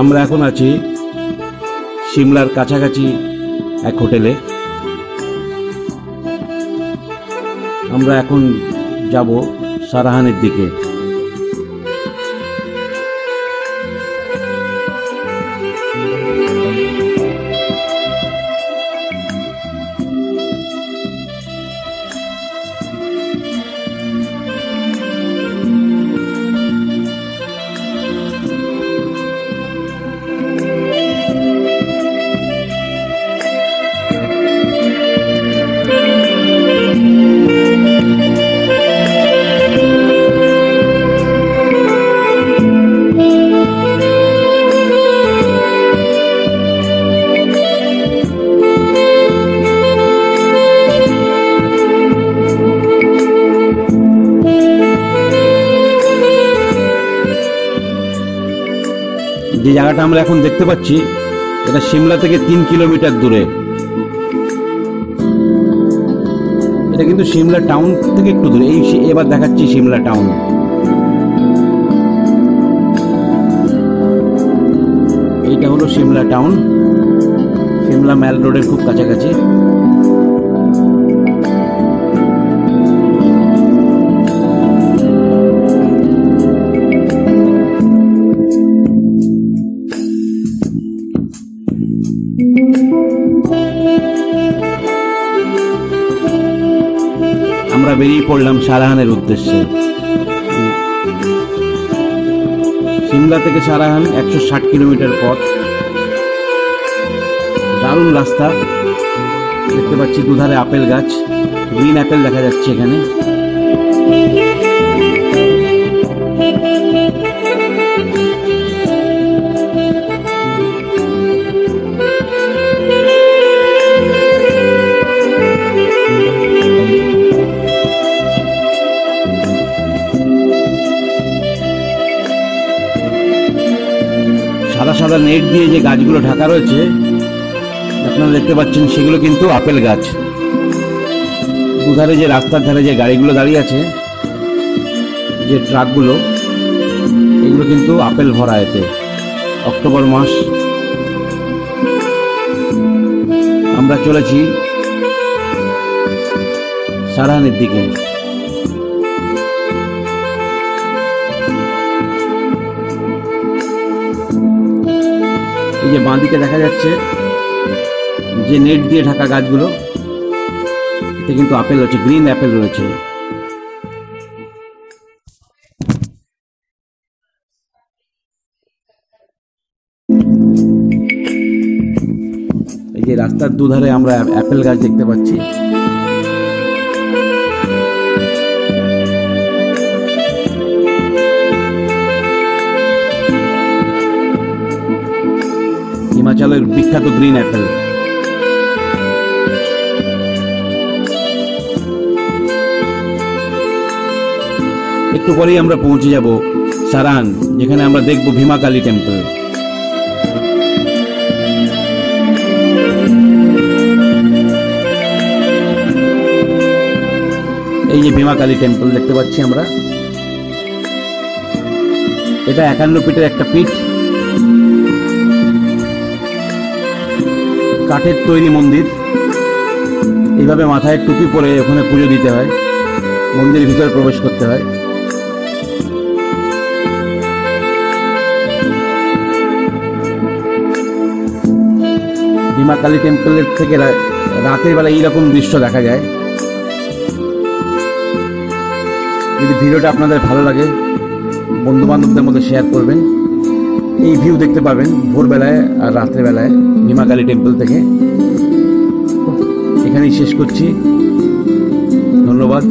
আমরা এখন আছি সিমলার কাছাকাছি এক হোটেলে। আমরা এখন যাব সারাহানের দিকে। যে জায়গাটা আমরা এখন দেখতে পাচ্ছি, এটা সিমলা থেকে তিন কিলোমিটার দূরে। এটা কিন্তু সিমলা টাউন থেকে একটু দূরে। এই এবার দেখাচ্ছি সিমলা টাউন। এইটা হলো সিমলা টাউন। সিমলা ম্যাল রোডের খুব কাছাকাছি। আমরা বেরিয়ে পড়লাম সারাহানের উদ্দেশ্যে। সিমলা থেকে সারাহান একশো ষাট কিলোমিটার পথ। দারুণ রাস্তা। দেখতে পাচ্ছি দুধারে আপেল গাছ। গ্রিন অ্যাপেল দেখা যাচ্ছে এখানে। সাদা নেট দিয়ে যে গাছগুলো ঢাকা রয়েছে, আপনারা দেখতে পাচ্ছেন সেগুলো কিন্তু আপেল গাছ। দুধারে যে রাস্তার ধারে যে গাড়িগুলো দাঁড়িয়ে আছে, যে ট্রাকগুলো, এগুলো কিন্তু আপেল ভরা এতে। অক্টোবর মাস। আমরা চলেছি সারাহানের দিকে। এই যে বাঁদিকে দেখা যাচ্ছে যে নেট দিয়ে ঢাকা গাছগুলো, এতে কিন্তু আপেল রয়েছে গ্রিন অ্যাপেল রয়েছে। এই যে রাস্তার দুধারে আমরা অ্যাপেল গাছ দেখতে পাচ্ছি। হিমাচলের বিখ্যাত গ্রিন অ্যাপেল। একটু পরেই আমরা পৌঁছে যাব সারান, যেখানে আমরা দেখব ভীমাকালী টেম্পল এই যে ভীমাকালী টেম্পল দেখতে পাচ্ছি আমরা। এটা একান্ন পিঠের একটা পিঠ। কাঠের তৈরি মন্দির। এইভাবে মাথায় টুপি পরে ওখানে পুজো দিতে হয়। মন্দিরের ভিতরে প্রবেশ করতে হয়। ভীমা কালী টেম্পলের থেকে রাতের বেলা এইরকম দৃশ্য দেখা যায়। যদি ভিডিওটা আপনাদের ভালো লাগে বন্ধু বান্ধবদের মধ্যে শেয়ার করবেন। এই ভিউ দেখতে পাবেন ভোরবেলায় আর রাত্রেবেলায় নিমাকালী কালী টেম্পল থেকে। এখানেই শেষ করছি। ধন্যবাদ।